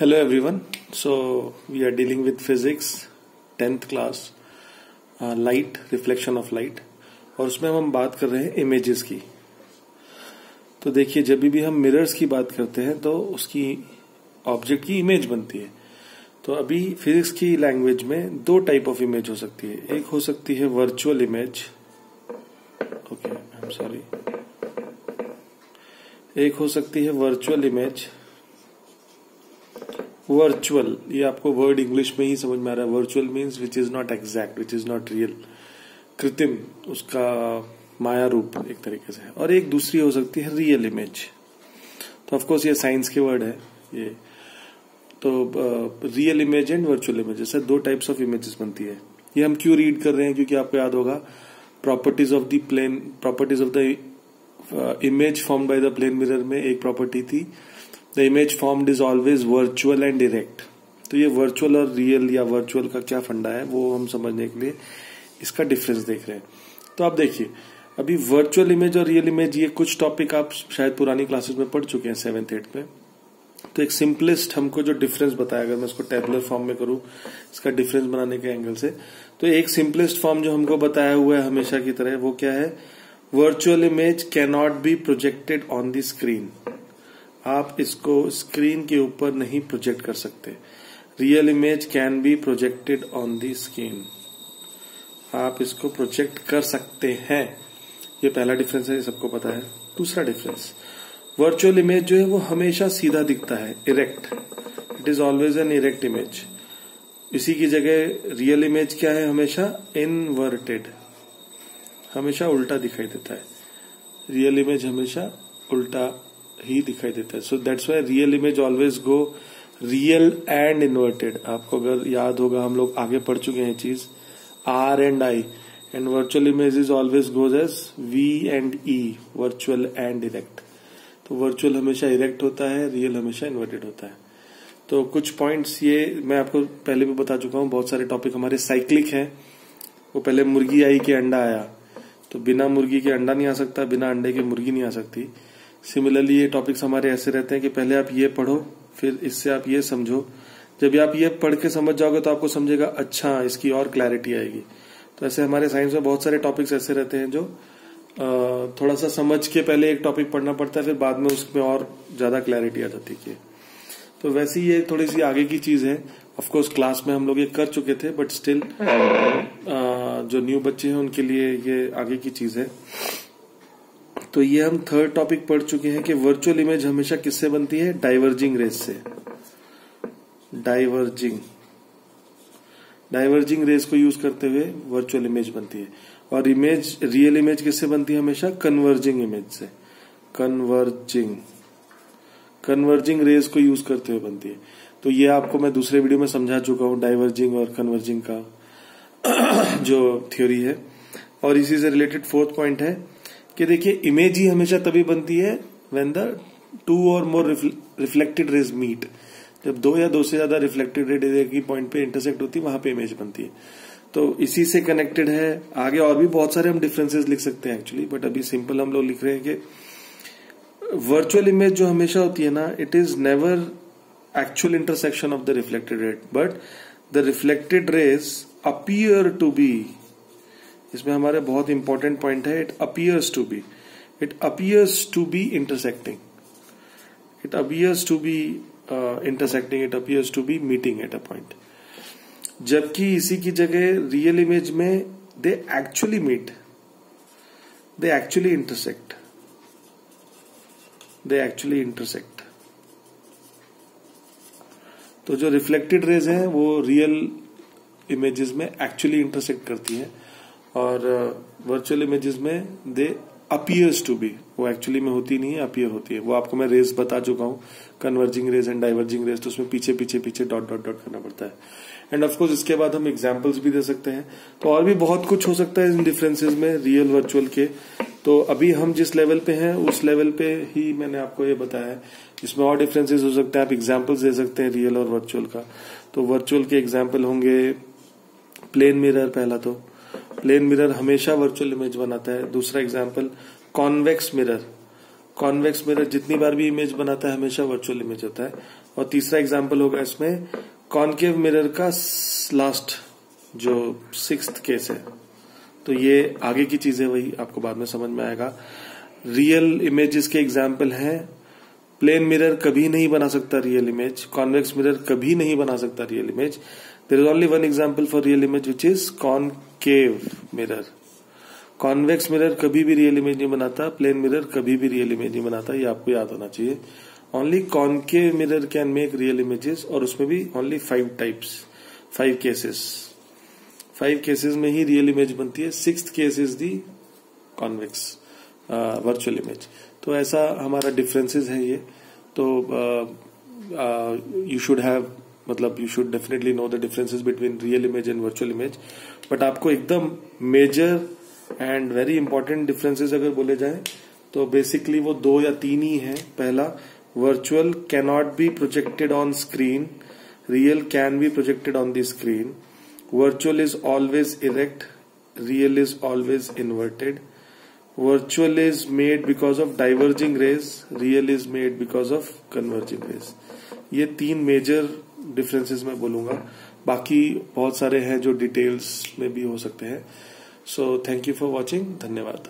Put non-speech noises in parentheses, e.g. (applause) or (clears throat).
Hello everyone. We are dealing with physics 10th class uh, light reflection of light. और उसमें हम बात कर रहे हैं इमेजेस की। तो देखिए जब भी हम मिरर्स की बात करते हैं तो उसकी ऑब्जेक्ट की इमेज बनती है। तो अभी फिजिक्स की लैंग्वेज में दो टाइप ऑफ़ इमेज हो सकती है। एक हो सकती है virtual image okay I am sorry एक हो सकती है वर्चुअल इमेज वर्चुअल ये आपको वर्ड इंग्लिश में ही समझ में आ रहा है. Virtual means which is not exact which is not real कृत्रिम, उसका माया रूप एक तरीके से और एक दूसरी हो सकती है रियल इमेज तो ऑफकोर्स ये साइंस के वर्ड है, ये। तो real image and virtual image ऐसे दो टाइप्स ऑफ़ इमेजेस बनती है। ये हम क्यों रीड कर रहे हैं? क्योंकि आपको याद होगा properties of the plane properties of the image form by the plane mirror में एक प्रॉपर्टी थी। The image formed is always virtual and direct तो ये वर्चुअल और रियल या वर्चुअल का क्या फंडा है, वो हम समझने के लिए इसका डिफरेंस देख रहे हैं। तो आप देखिए, अभी वर्चुअल इमेज और रियल इमेज ये कुछ टॉपिक आप शायद पुरानी क्लासेस में पढ़ चुके हैं सेवेंथ एट में। तो एक सिंपलेस्ट हमको जो डिफरेंस बताया, अगर मैं इसको टेबलर फॉर्म में करूँ, इसका डिफरेंस बनाने के एंगल से तो एक सिंपलेस्ट फॉर्म जो हमको बताया हुआ है हमेशा की तरह, वो क्या है? Virtual image cannot be projected on the screen आप इसको स्क्रीन के ऊपर नहीं प्रोजेक्ट कर सकते। Real image can be projected on the screen आप इसको प्रोजेक्ट कर सकते हैं। ये पहला डिफरेंस है, ये सबको पता है। दूसरा डिफरेंस वर्चुअल इमेज जो है वो हमेशा सीधा दिखता है erect it is always an erect image इसी की जगह रियल इमेज क्या है? हमेशा इनवर्टेड हमेशा उल्टा दिखाई देता है। रियल इमेज हमेशा उल्टा ही दिखाई देता है। So that's why real image always go real and inverted आपको अगर याद होगा, हम लोग आगे पढ़ चुके हैं चीज़। R and I and virtual image is always goes as V and E virtual and erect तो वर्चुअल हमेशा इरेक्ट होता है रियल हमेशा इन्वर्टेड होता है। तो कुछ पॉइंट्स ये मैं आपको पहले भी बता चुका हूँ, बहुत सारे टॉपिक हमारे साइक्लिक हैं। वो पहले मुर्गी आई के अंडा आया। तो बिना मुर्गी के अंडा नहीं आ सकता, बिना अंडे के मुर्गी नहीं आ सकती। सिमिलरली ये टॉपिक्स हमारे ऐसे रहते हैं कि पहले आप ये पढ़ो, फिर इससे आप ये समझो। जब आप ये पढ़ के समझ जाओगे तो आपको समझेगा अच्छा इसकी और क्लैरिटी आएगी। तो ऐसे हमारे साइंस में बहुत सारे टॉपिक्स ऐसे रहते हैं जो थोड़ा सा समझ के पहले एक टॉपिक पढ़ना पड़ता है, फिर बाद में उसमें और ज़्यादा क्लैरिटी आ जाती है। तो वैसे ही ये थोड़ी सी आगे की चीज़ है। ऑफकोर्स क्लास में हम लोग ये कर चुके थे बट स्टिल जो न्यू बच्चे हैं, उनके लिए ये आगे की चीज़ है। तो ये हम थर्ड टॉपिक पढ़ चुके हैं कि वर्चुअल इमेज हमेशा किससे बनती है? डाइवर्जिंग रेस से। डाइवर्जिंग डाइवर्जिंग रेस को यूज़ करते हुए वर्चुअल इमेज बनती है। और इमेज रियल इमेज किससे बनती है हमेशा? कन्वर्जिंग इमेज से। कन्वर्जिंग कन्वर्जिंग रेस को यूज़ करते हुए बनती है। तो ये आपको मैं दूसरे वीडियो में समझा चुका हूँ डाइवर्जिंग और कन्वर्जिंग का (clears throat) जो थ्योरी है। और इसी से रिलेटेड फोर्थ पॉइंट है कि देखिए इमेज ही हमेशा तभी बनती है वेन द टू और मोर रिफ्लेक्टेड रेज मीट जब दो या दो से ज़्यादा रिफ्लेक्टेड रेड ही पॉइंट पे इंटरसेक्ट होती है वहाँ पे इमेज बनती है। तो इसी से कनेक्टेड है। आगे और भी बहुत सारे हम डिफरेंसेस लिख सकते हैं एक्चुअली बट अभी सिंपल हम लोग लिख रहे हैं कि वर्चुअल इमेज जो हमेशा होती है ना it is never actual intersection of the reflected ray but the reflected rays appear to be इसमें हमारे बहुत इंपॉर्टेंट पॉइंट है it appears to be it appears to be intersecting it appears to be intersecting it appears to be meeting at a point जबकि इसी की जगह real image में they actually meet they actually intersect they actually intersect तो जो reflected rays हैं, वो real images में एक्चुअली इंटरसेक्ट करती हैं। और वर्चुअल uh, इमेजेस में दे अपियर्स टू बी वो एक्चुअली में होती नहीं है अपियर होती है। वो आपको मैं रेस बता चुका हूँ converging rays and diverging rays तो उसमें पीछे पीछे पीछे डॉट डॉट डॉट करना पड़ता है। एंड ऑफकोर्स इसके बाद हम एग्जाम्पल्स भी दे सकते हैं। तो और भी बहुत कुछ हो सकता है इन डिफरेंसेज में रियल वर्चुअल के। तो अभी हम जिस लेवल पे हैं उस लेवल पे ही मैंने आपको ये बताया है। इसमें और डिफरेंसेज हो सकते हैं आप एग्जाम्पल्स दे सकते हैं रियल और वर्चुअल का। तो वर्चुअल के एग्ज़ाम्पल होंगे प्लेन मिरर पहला तो। प्लेन मिरर हमेशा वर्चुअल इमेज बनाता है। दूसरा example convex mirror convex mirror जितनी बार भी इमेज बनाता है, हमेशा वर्चुअल इमेज होता है। और तीसरा एग्ज़ाम्पल होगा इसमें कॉन्केव मिरर का लास्ट जो सिक्स केस है। तो ये आगे की चीज़ वही आपको बाद में समझ में आएगा। रियल इमेजेस के एग्ज़ाम्पल हैं। प्लेन मिरर कभी नहीं बना सकता रियल इमेज कॉन्वेक्स मिरर कभी नहीं बना सकता real image there is only one example for real image which is concave mirror convex mirror कभी भी रियल इमेज नहीं बनाता प्लेन मिरर कभी भी रियल इमेज नहीं बनाता, ये आपको याद होना चाहिए। Only concave mirror can make real images और उसमें भी only five types five cases five cases में ही रियल इमेज बनती है six case is the convex virtual image तो ऐसा हमारा डिफरेंसेस है ये। तो यू शुड हैव मतलब you should definitely know the differences between real image and virtual image but आपको एकदम major and very important differences अगर बोले जाए तो बेसिकली वो दो या तीन ही है। पहला virtual cannot be projected on screen real can be projected on the screen virtual is always erect real is always inverted virtual is made because of diverging rays. Real is made because of converging rays. ये तीन major differences में बोलूँगा। बाकी बहुत सारे हैं जो details में भी हो सकते हैं। So thank you for watching धन्यवाद।